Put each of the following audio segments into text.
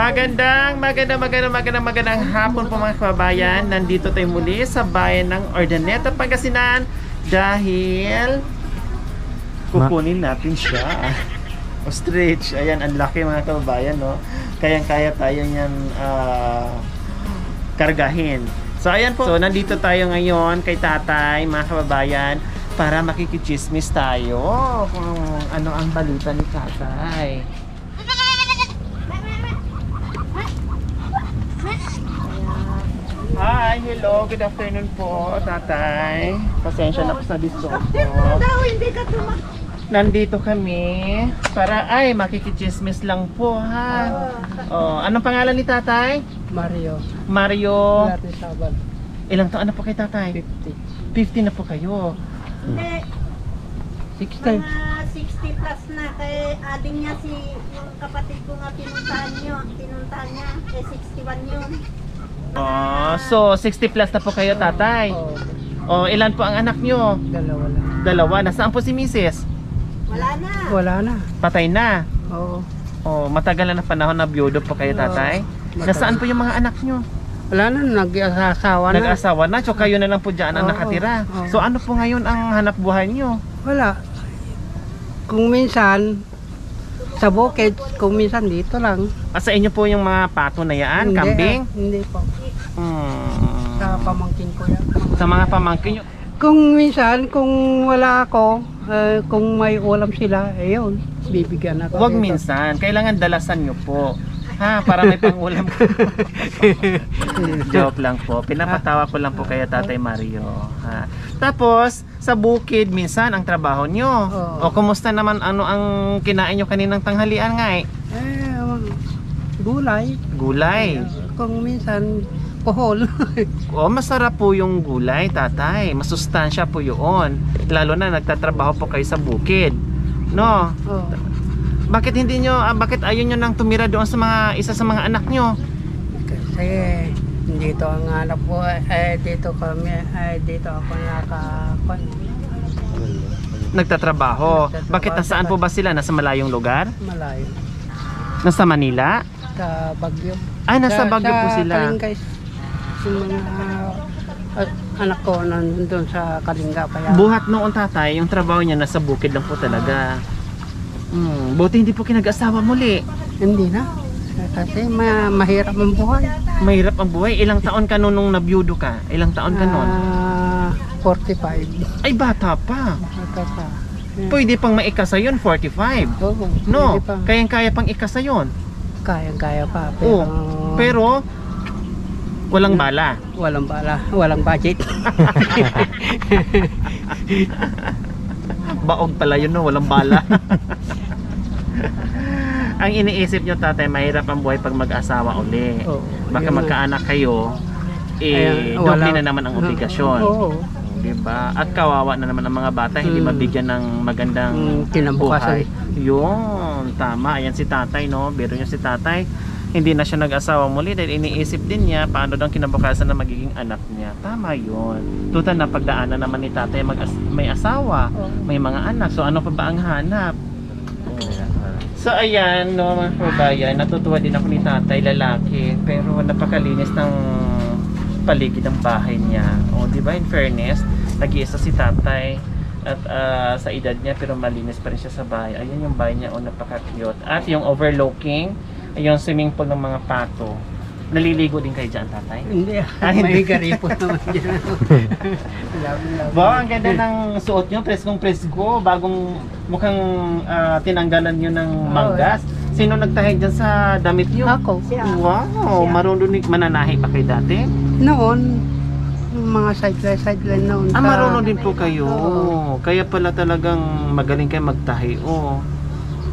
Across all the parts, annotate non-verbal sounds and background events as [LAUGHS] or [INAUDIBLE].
Magandang, magandang, magandang, magandang, magandang hapon po mga kababayan. Nandito tayo muli sa bayan ng Ordaneta, Pangasinan dahil kukunin natin siya. [LAUGHS] Ostrich. Ayan, ang laki mga kababayan, no? Kayang-kaya tayo niyan ah, kargahin. So, ayan po. So, nandito tayo ngayon kay tatay, mga kababayan, para makikichismis tayo kung ano ang balita ni tatay. Hi, hello, good afternoon po, tatay. Pasensya na po sa disturb po. daw, hindi ka tumak... Nandito kami para ay makikichismis lang po ha. Oh, anong pangalan ni tatay? Mario, Mario. Ilang taon na po kay tatay? 50. 50 na po kayo. Hindi, 60. mga 60 plus na. Kay ading niya si, yung kapatid ko nga pinuntahan niyo, pinuntahan niya, eh 61 yun. So 60 plus na po kayo tatay. Oh, Oh, ilan po ang anak nyo? dalawa lang. Dalawa. Nasaan po si Mrs.? Wala na. Wala na. Patay na. Oo. Oh, matagal na na panahon na biyudo po kayo tatay. Oo, Nasaan po yung mga anak nyo? Wala na, nag-asawa na. Nag-asawa na, so kayo na lang po dyan ang Oo, nakatira. oo. So ano po ngayon ang hanap buhay nyo? Wala. Kung minsan, sa bukid, kung minsan dito lang. Ah, sa inyo po yung mga pato na yan, Hindi, kambing? ah, hindi po. Hmm. Sa pamangkin ko yan. Sa mga pamangkin nyo. Kung minsan, kung wala ako, eh, kung may ulam sila, eh yun, bibigyan ako. Huwag minsan, kailangan dalasan nyo po. Ha, para may pangulam. [LAUGHS] Joke lang po. Pinapatawa ko lang po kaya Tatay Mario. Ha. Tapos, sa bukid, minsan ang trabaho nyo. Oo. O kumusta naman ano ang kinain nyo kaninang tanghalian nga eh? Eh, gulay. Gulay. Kung minsan, pohol. [LAUGHS] O, masarap po yung gulay, tatay. Masustansya po yun. Lalo na nagtatrabaho po kayo sa bukid. No? oh. Bakit hindi nyo, ah, bakit ayaw nyo nang tumira doon sa mga, isa sa mga anak nyo? Kasi dito ang anak ko, eh, dito kami, eh, dito ako nakakon. Nagtatrabaho. Nagtatrabaho. Bakit nasaan po ba sila? Nasa malayong lugar? Malayo. Nasa Manila? Sa Bagyo. Ah, nasa Baguio po sila. Kalingay. Yung mga ah, anak ko nandun sa Kalinga. Kaya, Buhat noon tatay, yung trabaho niya nasa bukid lang po talaga. Hmm, buti hindi po kinag-asawa muli. hindi na. Kasi ma mahirap ang buhay. Mahirap ang buhay. Ilang taon ka noon nung nabiyudo ka? Ilang taon ka noon? Ah, 45. Ay, bata pa. Ito pa. Pwede pang maikasa yun, 45. Oo, No, kayang-kaya pang ikasa yun. Kaya-kaya pa. Pero, Oo. Pero, walang bala. walang bala, walang budget. [LAUGHS] Baog pala yun, no? Walang bala. [LAUGHS] ang iniisip nyo, tatay, mahirap ang buhay pag mag-asawa uli. Baka magkaanak kayo, eh, Ayan, wala- na naman ang obligasyon. Oo. Diba? At kawawa na naman ang mga bata, hindi Mm. mabigyan ng magandang Mm, kinabukasan. buhay. Yun, tama. Ayan si tatay, no? Biro niya si tatay. Hindi na siya nag-asawa muli dahil iniisip din niya paano daw kinabukasan na magiging anak niya. Tama yun. Tutal na pagdaanan naman ni tatay mag may asawa, may mga anak. So ano pa ba ang hanap? So ayan, no, mga kababayan, natutuwa din ako ni tatay, lalaki, pero napakalinis ng paligid ng bahay niya. O, di ba, in fairness, nag-iisa si tatay at ah, sa edad niya, pero malinis pa rin siya sa bahay. Ayan yung bahay niya, o, napaka-cute. At yung overlooking, yung swimming pool ng mga pato. Naliligo din kayo dyan, tatay? Hindi. Ah, [LAUGHS] hindi. May garipo naman dyan. [LAUGHS] Love, love. Wow, ang ganda ng suot nyo, preskong presko, bagong mukhang ah, tinanggalan nyo ng manggas. Sino nagtahi dyan sa damit nyo? Ako. Siya. Wow, marunong mananahi pa kayo dati? Noon, mga sideline, sideline noon. Ah, marunong din po kayo. Oo. Kaya pala talagang magaling kayo magtahi. Oh.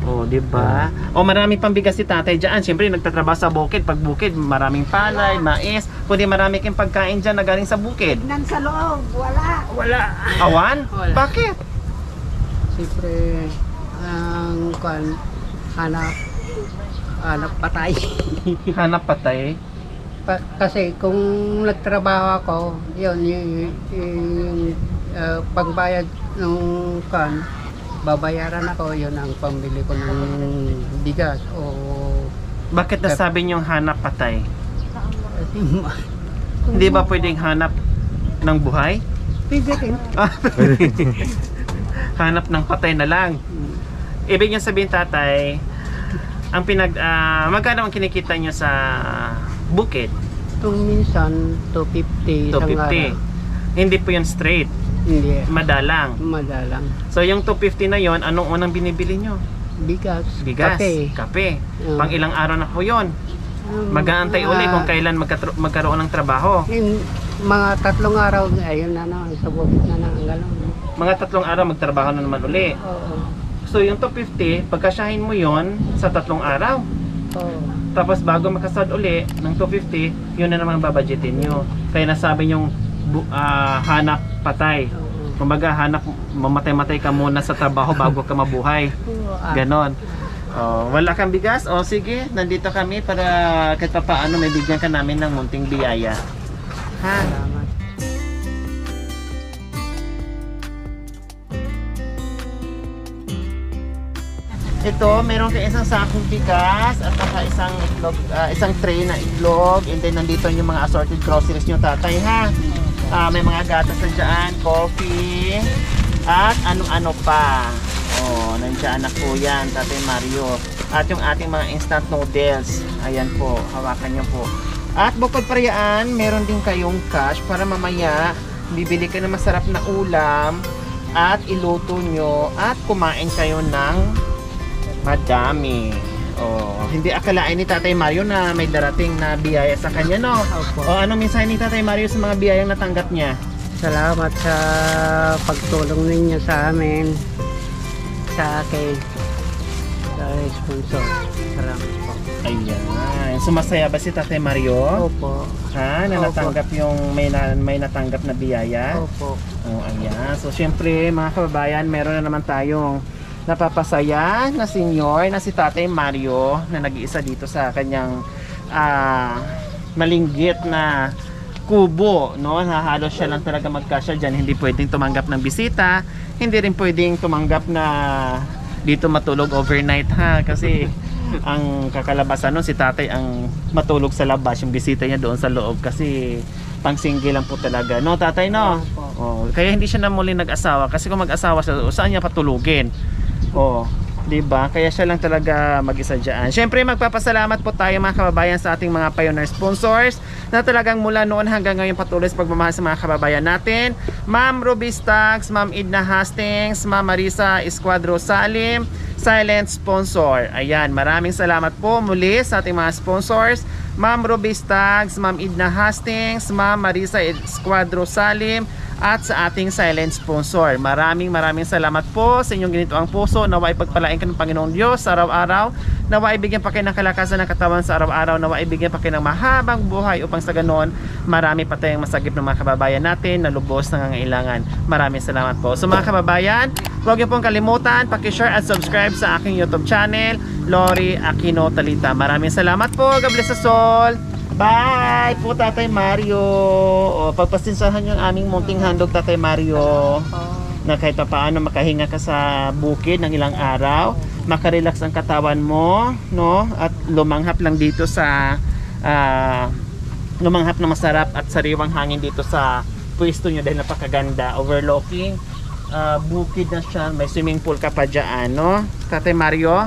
Oh, di ba? O marami pang bigas si tatay diyan. Siyempre nagtatrabaho sa bukid. Pag bukid, maraming palay, mais. Kundi marami kang pagkain diyan na galing sa bukid. Nan sa loob, wala. Wala. Awan? Wala. Bakit? Siyempre, ang kan, anak, anak patay. [LAUGHS] Hanap patay. Pa- kasi kung nagtrabaho ako, yun, yung, yung uh, pagbayad ng kan, babayaran ako, yun ang pambili ko ng bigas o Bakit nasabi niyong hanap patay? Hindi ba pwedeng hanap ng buhay? Pwede rin. Ah, [LAUGHS] hanap ng patay na lang. Ibig niya sabihin tatay, ang pinag ah, magkano ang kinikita niyo sa bukid? Itong minsan, 250 isang 250. araw. Hindi po yun straight, Hindi. madalang. Madalang. So yung 250 na yon, anong unang binibili nyo? Bigas. Bigas, Kape. kape. Mm. Pang ilang araw na po yon. Um, Mag-aantay uli mga- kung kailan magkatro- magkaroon ng trabaho. In, mga tatlong araw, ayun na na, sa bukit na na, ang gano'n. Mga tatlong araw magtrabaho na naman uli. Oo. So yung 250, pagkasyahin mo yon sa tatlong araw. Oo. Tapos bago makasad uli ng 250, yun na naman babadgetin nyo. Kaya nasabi nyong bu- ah, hanap patay. Kumbaga hanap, mamatay-matay ka muna sa trabaho bago ka mabuhay. [LAUGHS] Ah, Ganon. Oh, wala kang bigas? O sige, nandito kami para kahit pa paano may bigyan ka namin ng munting biyaya. Ha? Salamat. Ito, meron kang isang sakong bigas at saka isang itlog, ah, isang tray na itlog and then nandito yung mga assorted groceries nyo tatay ha. Ah, may mga gatas na dyan, coffee at ano-ano pa. Oh, nandiyan na po yan, tatay Mario. At yung ating mga instant noodles. Ayan po, hawakan nyo po. At bukod pa riyan, meron din kayong cash para mamaya bibili ka ng masarap na ulam at iluto nyo at kumain kayo ng Madami. Oh, hindi akalain ni Tatay Mario na may darating na biyaya sa kanya, no? Opo. O ano mensahe ni Tatay Mario sa mga biyayang natanggap niya? Salamat sa pagtulong ninyo sa amin, sa akin, sa sponsor. Salamat po. Ayan. Sumasaya ba si Tatay Mario? Opo. Ha? Na Opo. natanggap yung may, na, may natanggap na biyaya? Opo. Oh, ayan. So, syempre, mga kababayan, meron na naman tayong napapasaya na senior na si Tatay Mario na nag-iisa dito sa kanyang ah, malinggit na kubo, no? Hahalos siya lang talaga magkasya dyan. Hindi pwedeng tumanggap ng bisita. Hindi rin pwedeng tumanggap na dito matulog overnight ha kasi [LAUGHS] ang kakalabasan nun si tatay ang matulog sa labas yung bisita niya doon sa loob kasi pang single lang po talaga no tatay no. Oh, kaya hindi siya na muli nag-asawa kasi kung mag-asawa siya, saan niya patulugin? Oh, 'di ba? Kaya siya lang talaga mag-isa diyan. Syempre magpapasalamat po tayo mga kababayan sa ating mga pioneer sponsors na talagang mula noon hanggang ngayon patuloy sa pagmamahal sa mga kababayan natin. Ma'am Ruby Stacks, Ma'am Idna Hastings, Ma'am Marisa Escuadro Salim, silent sponsor. Ayan, maraming salamat po muli sa ating mga sponsors. Ma'am Ruby Staggs, Ma'am Idna Hastings, Ma'am Marisa Escuadro Salim, at sa ating silent sponsor. Maraming maraming salamat po sa inyong ginito ang puso. Naway pagpalain ka ng Panginoong Diyos sa araw-araw. Naway bigyan pa kayo ng kalakasan ng katawan sa araw-araw. Naway bigyan pa kayo ng mahabang buhay upang sa ganon marami pa tayong masagip ng mga kababayan natin na lubos ng nangangailangan. Maraming salamat po. So mga kababayan, huwag niyo pong kalimutan, pakishare at subscribe sa aking YouTube channel, Lori Aquino Talita. Maraming salamat po. God bless us all. Bye po Tatay Mario. O, pagpasinsahan yung aming munting handog Tatay Mario na kahit pa paano makahinga ka sa bukid ng ilang araw, makarelax ang katawan mo, no? At lumanghap lang dito sa ah, lumanghap na masarap at sariwang hangin dito sa pwesto nyo dahil napakaganda, overlooking ah, bukid na siya, may swimming pool ka pa dyan, no? Tatay Mario,